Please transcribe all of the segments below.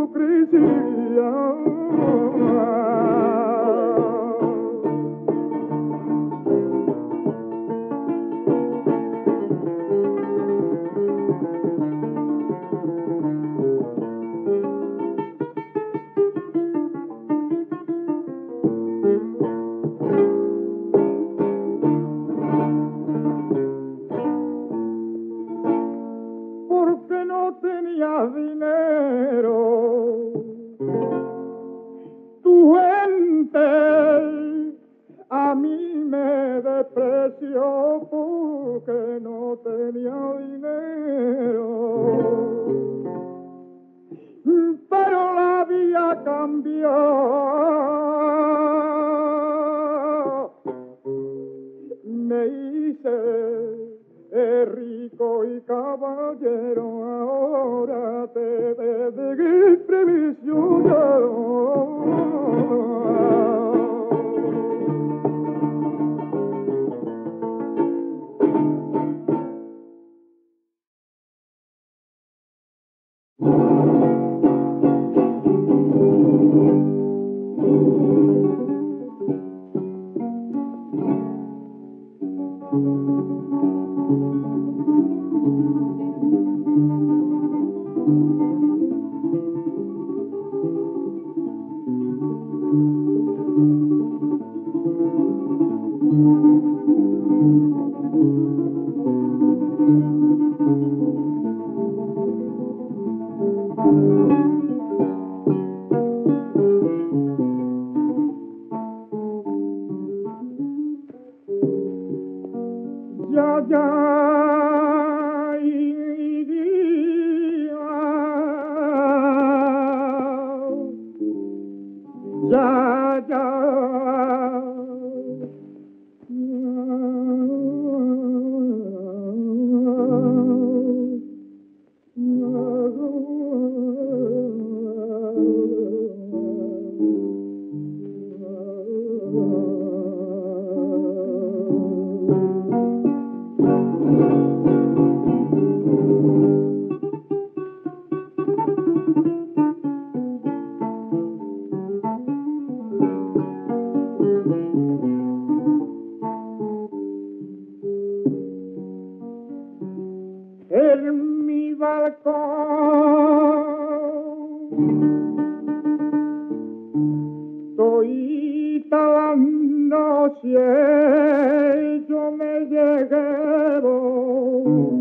hipocrisia. pero la vida cambió. Me hice eh, rico y caballero, ahora te de mi previsión. debo.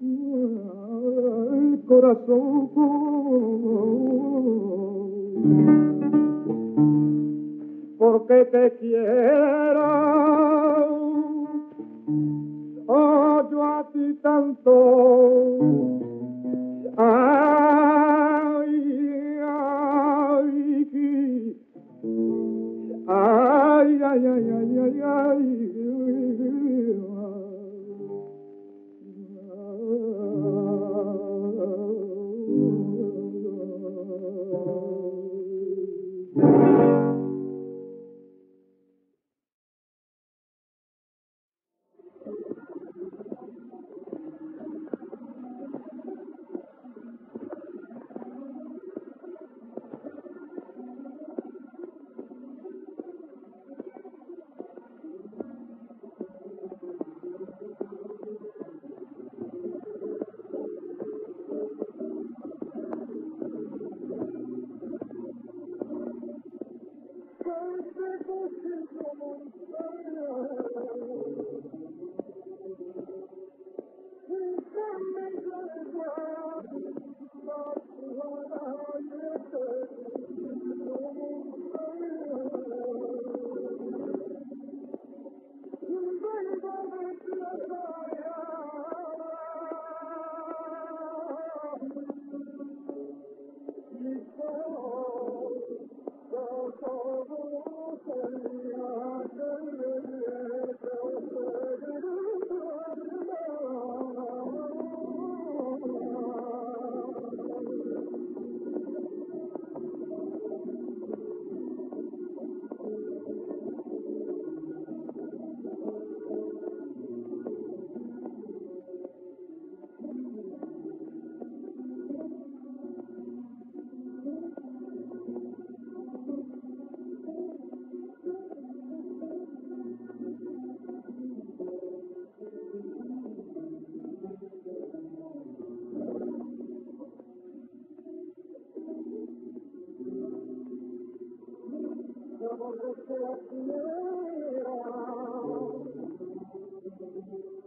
el corazón. Porque te quiero, oh, yo a ti tanto.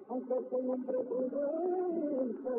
aunque soy un hombre prudente,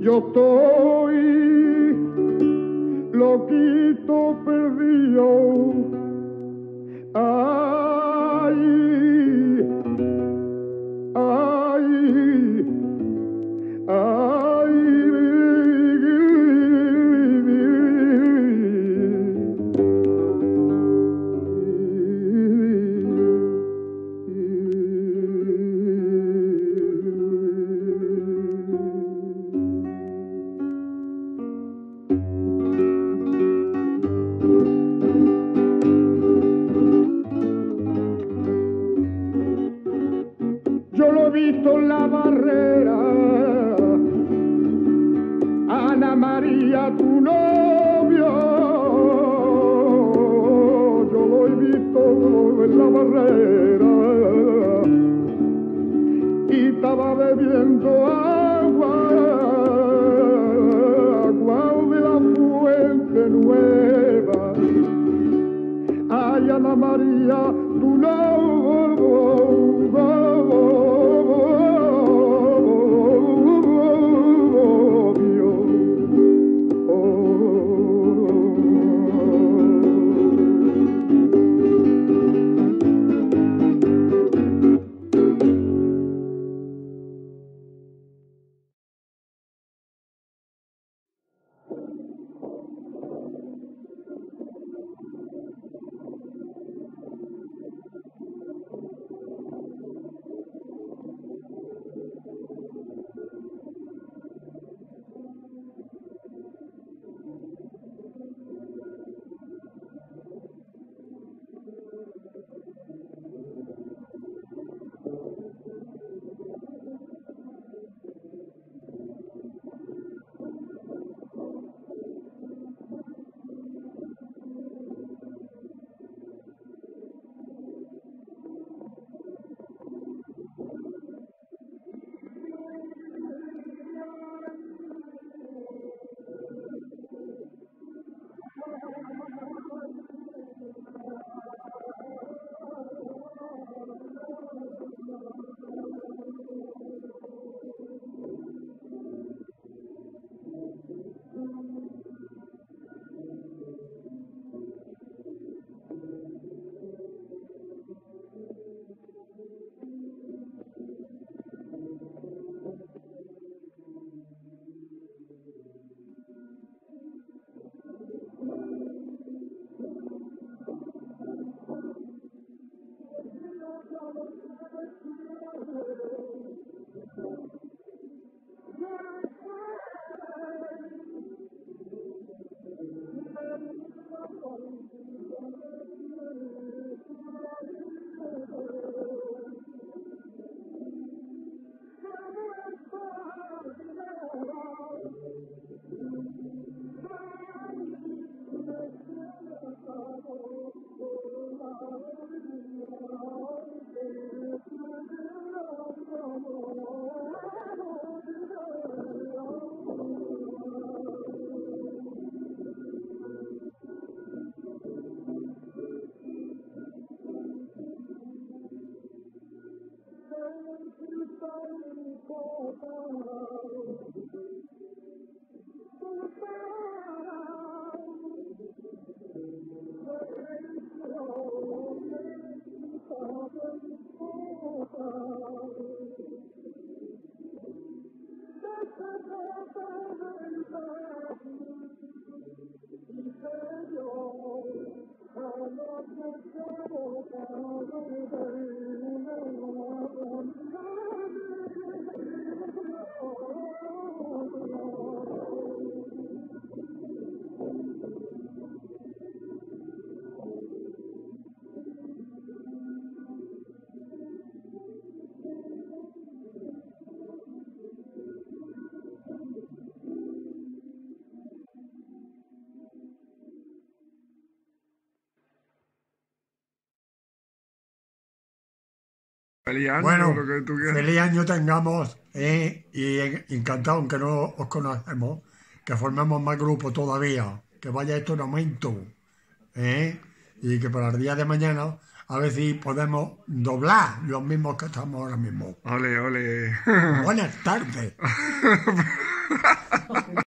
Yo estoy loquito perdido. visto la barrera. Ana María, tu novio, yo lo he visto en la barrera. Y estaba bebiendo agua, agua de la fuente nueva. Ay, Ana María, Feliz año, Bueno, lo que tú quieras. feliz año tengamos eh, y encantado, aunque no os conocemos, que formemos más grupos todavía, que vaya esto en aumento eh, y que para el día de mañana a ver si podemos doblar los mismos que estamos ahora mismo. Ole, ole. Buenas tardes.